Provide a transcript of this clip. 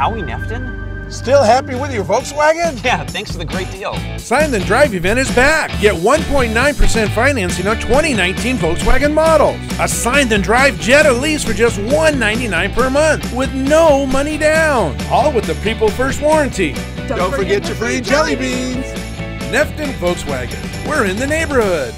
Howie Neftin? Still happy with your Volkswagen? Yeah, thanks for the great deal. Sign then Drive event is back. Get 1.9% financing on 2019 Volkswagen models. A sign and drive Jetta lease for just $199 per month with no money down. All with the People First warranty. Don't, forget, your free jelly beans. Neftin Volkswagen. We're in the neighborhood.